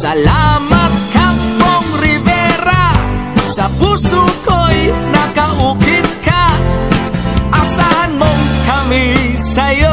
Salamat Kampong Rivera. Sa puso ko'y nakaukit ka. Asahan mong kami sa'yo.